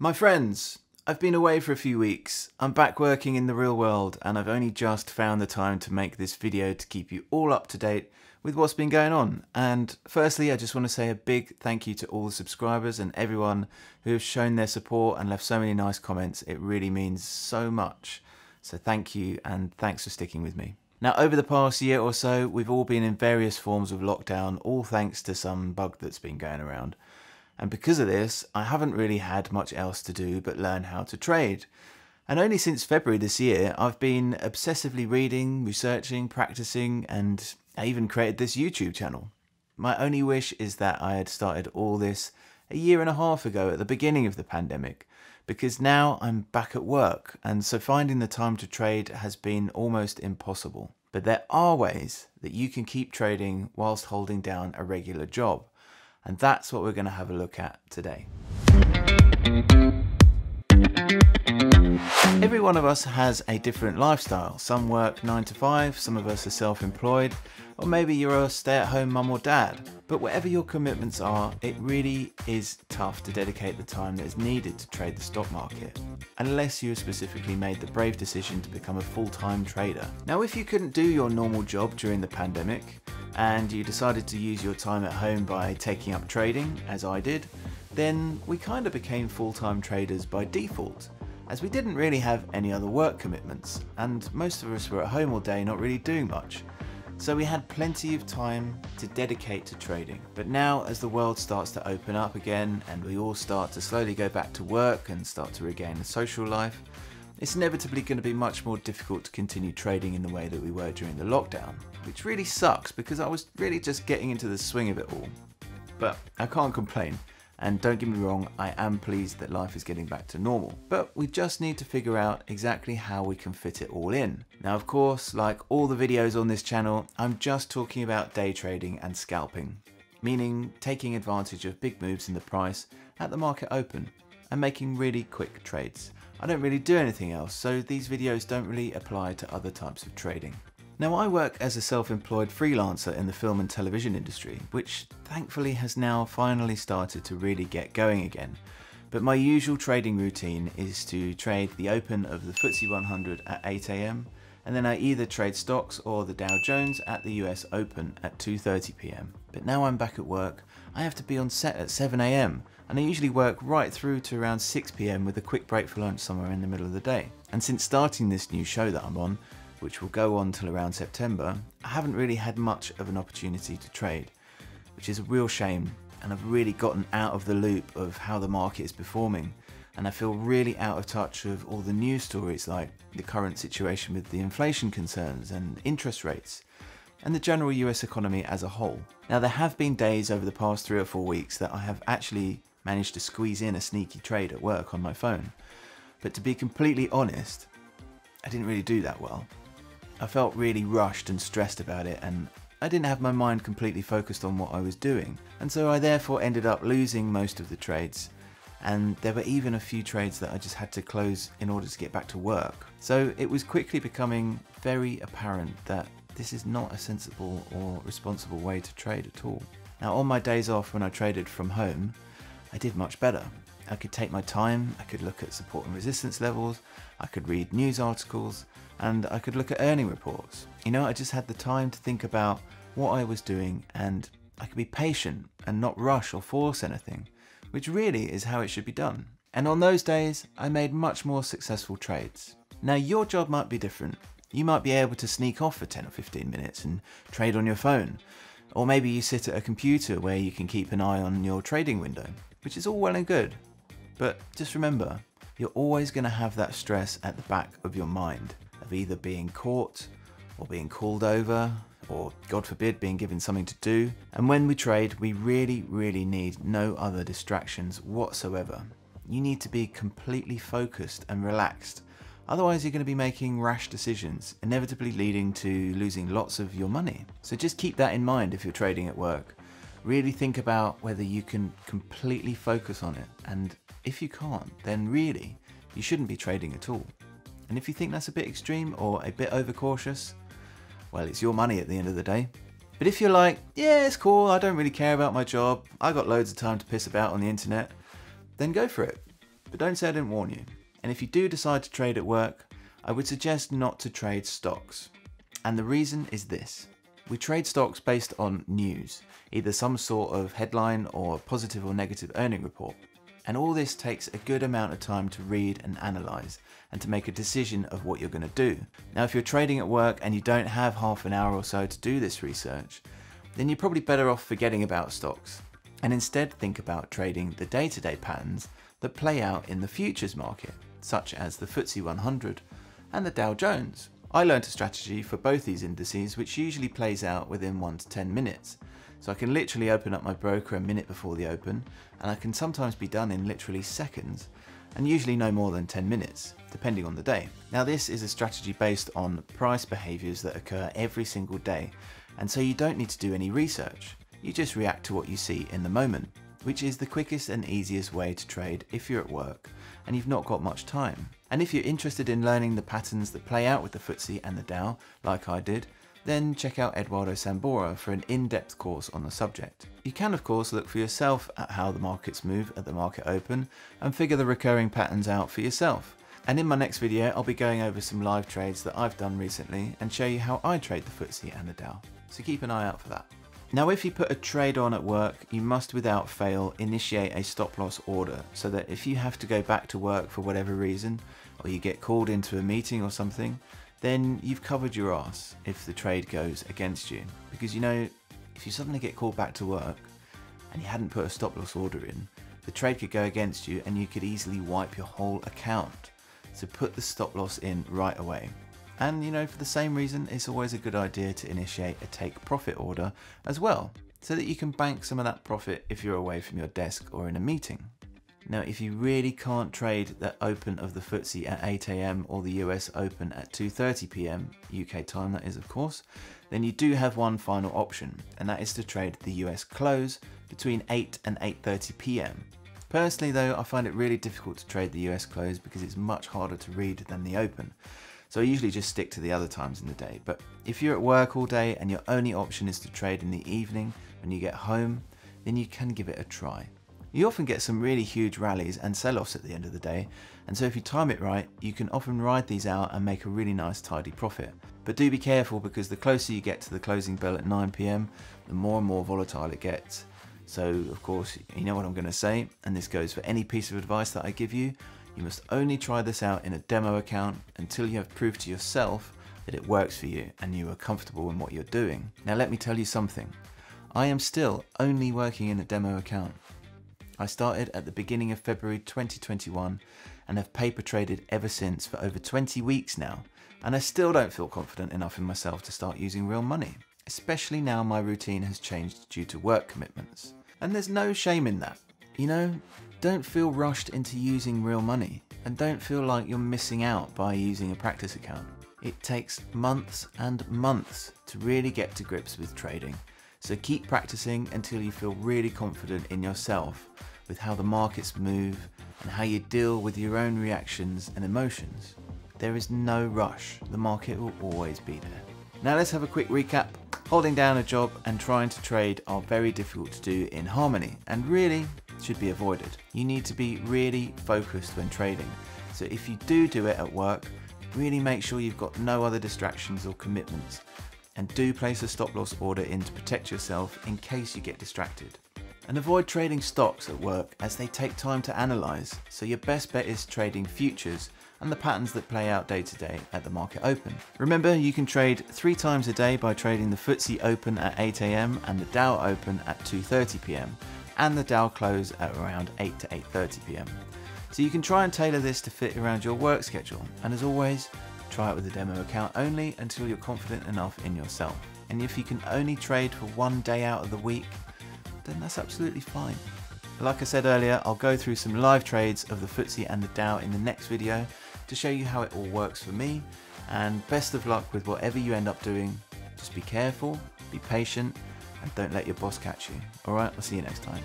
My friends, I've been away for a few weeks. I'm back working in the real world and I've only just found the time to make this video to keep you all up to date with what's been going on. And firstly, I just want to say a big thank you to all the subscribers and everyone who have shown their support and left so many nice comments. It really means so much. So thank you and thanks for sticking with me. Now, over the past year or so, we've all been in various forms of lockdown, all thanks to some bug that's been going around. And because of this, I haven't really had much else to do but learn how to trade. And only since February this year, I've been obsessively reading, researching, practicing, and I even created this YouTube channel. My only wish is that I had started all this a year and a half ago at the beginning of the pandemic, because now I'm back at work, and so finding the time to trade has been almost impossible. But there are ways that you can keep trading whilst holding down a regular job. And that's what we're going to have a look at today. Every one of us has a different lifestyle. Some work 9 to 5, some of us are self employed, or maybe you're a stay at home mum or dad. But whatever your commitments are, it really is tough to dedicate the time that is needed to trade the stock market, unless you have specifically made the brave decision to become a full time trader. Now, if you couldn't do your normal job during the pandemic, and you decided to use your time at home by taking up trading, as I did, then we kind of became full-time traders by default, as we didn't really have any other work commitments, and most of us were at home all day not really doing much. So we had plenty of time to dedicate to trading. But now as the world starts to open up again and we all start to slowly go back to work and start to regain a social life, it's inevitably going to be much more difficult to continue trading in the way that we were during the lockdown, which really sucks because I was really just getting into the swing of it all. But I can't complain, and don't get me wrong, I am pleased that life is getting back to normal. But we just need to figure out exactly how we can fit it all in. Now, of course, like all the videos on this channel, I'm just talking about day trading and scalping, meaning taking advantage of big moves in the price at the market open and making really quick trades. I don't really do anything else, so these videos don't really apply to other types of trading. Now I work as a self-employed freelancer in the film and television industry, which thankfully has now finally started to really get going again. But my usual trading routine is to trade the open of the FTSE 100 at 8am, and then I either trade stocks or the Dow Jones at the US Open at 2.30pm. But now I'm back at work, I have to be on set at 7am, and I usually work right through to around 6pm with a quick break for lunch somewhere in the middle of the day. And since starting this new show that I'm on, which will go on till around September, I haven't really had much of an opportunity to trade, which is a real shame and I've really gotten out of the loop of how the market is performing and I feel really out of touch of all the news stories like the current situation with the inflation concerns and interest rates and the general US economy as a whole. Now there have been days over the past three or four weeks that I have actually managed to squeeze in a sneaky trade at work on my phone. But to be completely honest, I didn't really do that well. I felt really rushed and stressed about it and I didn't have my mind completely focused on what I was doing. And so I therefore ended up losing most of the trades. And there were even a few trades that I just had to close in order to get back to work. So it was quickly becoming very apparent that this is not a sensible or responsible way to trade at all. Now on my days off when I traded from home, I did much better. I could take my time, I could look at support and resistance levels, I could read news articles, and I could look at earning reports. You know, I just had the time to think about what I was doing and I could be patient and not rush or force anything, which really is how it should be done. And on those days, I made much more successful trades. Now, your job might be different. You might be able to sneak off for 10 or 15 minutes and trade on your phone. Or maybe you sit at a computer where you can keep an eye on your trading window, which is all well and good. But just remember, you're always going to have that stress at the back of your mind of either being caught or being called over or God forbid being given something to do. And when we trade, we really, really need no other distractions whatsoever. You need to be completely focused and relaxed Otherwise, you're going to be making rash decisions, inevitably leading to losing lots of your money. So just keep that in mind if you're trading at work. Really think about whether you can completely focus on it. And if you can't, then really, you shouldn't be trading at all. And if you think that's a bit extreme or a bit overcautious, well, it's your money at the end of the day. But if you're like, yeah, it's cool, I don't really care about my job, I got loads of time to piss about on the internet, then go for it. But don't say I didn't warn you. And if you do decide to trade at work, I would suggest not to trade stocks. And the reason is this. We trade stocks based on news, either some sort of headline or positive or negative earning report. And all this takes a good amount of time to read and analyse and to make a decision of what you're going to do. Now, if you're trading at work and you don't have half an hour or so to do this research, then you're probably better off forgetting about stocks and instead think about trading the day to day patterns that play out in the futures market, such as the FTSE 100 and the Dow Jones. I learned a strategy for both these indices which usually plays out within 1 to 10 minutes. So I can literally open up my broker a minute before the open and I can sometimes be done in literally seconds and usually no more than 10 minutes, depending on the day. Now this is a strategy based on price behaviours that occur every single day and so you don't need to do any research. You just react to what you see in the moment, which is the quickest and easiest way to trade if you're at work and you've not got much time. And if you're interested in learning the patterns that play out with the FTSE and the Dow, like I did, then check out Eduardo Sambora for an in-depth course on the subject. You can of course look for yourself at how the markets move at the market open and figure the recurring patterns out for yourself. And in my next video I'll be going over some live trades that I've done recently and show you how I trade the FTSE and the Dow. So keep an eye out for that. Now if you put a trade on at work, you must without fail initiate a stop loss order so that if you have to go back to work for whatever reason, or you get called into a meeting or something, then you've covered your ass if the trade goes against you. Because you know, if you suddenly get called back to work and you hadn't put a stop loss order in, the trade could go against you and you could easily wipe your whole account. So put the stop loss in right away. And you know, for the same reason, it's always a good idea to initiate a take profit order as well, so that you can bank some of that profit if you're away from your desk or in a meeting. Now, if you really can't trade the open of the FTSE at 8am or the US Open at 2.30pm, UK time that is of course, then you do have one final option, and that is to trade the US close between 8 and 8.30pm. Personally though, I find it really difficult to trade the US close because it's much harder to read than the open. So I usually just stick to the other times in the day. But if you're at work all day and your only option is to trade in the evening when you get home, then you can give it a try. You often get some really huge rallies and sell-offs at the end of the day, and so if you time it right, you can often ride these out and make a really nice tidy profit. But do be careful because the closer you get to the closing bell at 9pm, the more and more volatile it gets. So of course, you know what I'm going to say, and this goes for any piece of advice that I give you, you must only try this out in a demo account until you have proved to yourself that it works for you and you are comfortable in what you're doing. Now let me tell you something. I am still only working in a demo account. I started at the beginning of February 2021 and have paper traded ever since for over 20 weeks now, and I still don't feel confident enough in myself to start using real money, especially now my routine has changed due to work commitments. And there's no shame in that. You know, don't feel rushed into using real money and don't feel like you're missing out by using a practice account. It takes months and months to really get to grips with trading. So keep practicing until you feel really confident in yourself with how the markets move and how you deal with your own reactions and emotions. There is no rush, the market will always be there. Now let's have a quick recap. Holding down a job and trying to trade are very difficult to do in harmony and really should be avoided. You need to be really focused when trading. So if you do do it at work, really make sure you've got no other distractions or commitments and do place a stop loss order in to protect yourself in case you get distracted. And avoid trading stocks at work as they take time to analyse, so your best bet is trading futures and the patterns that play out day to day at the market open. Remember, you can trade three times a day by trading the FTSE Open at 8am and the Dow Open at 2.30pm and the Dow close at around 8 to 8.30 pm. So you can try and tailor this to fit around your work schedule and as always, try it with a demo account only until you're confident enough in yourself. And if you can only trade for one day out of the week, then that's absolutely fine. Like I said earlier, I'll go through some live trades of the FTSE and the Dow in the next video to show you how it all works for me and best of luck with whatever you end up doing. Just be careful, be patient and don't let your boss catch you. Alright, I'll see you next time.